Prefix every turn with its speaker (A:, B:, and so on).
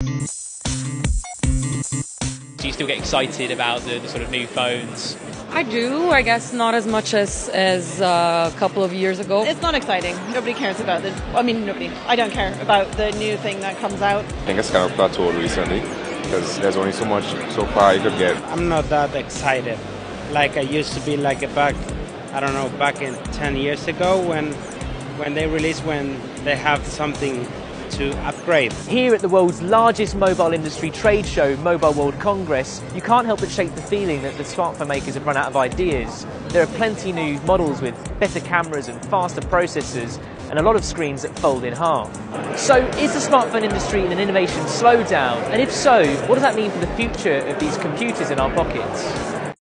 A: Do you still get excited about the, the sort of new phones?
B: I do. I guess not as much as as uh, a couple of years ago.
C: It's not exciting. Nobody cares about it. I mean, nobody. I don't care about the new thing that comes out.
D: I think it's kind of plateaued recently because there's only so much so far you could get.
E: I'm not that excited like I used to be like back I don't know back in 10 years ago when when they release when they have something to upgrade.
F: Here at the world's largest mobile industry trade show, Mobile World Congress, you can't help but shake the feeling that the smartphone makers have run out of ideas. There are plenty new models with better cameras and faster processors and a lot of screens that fold in half. So is the smartphone industry in an innovation slowdown? And if so, what does that mean for the future of these computers in our pockets?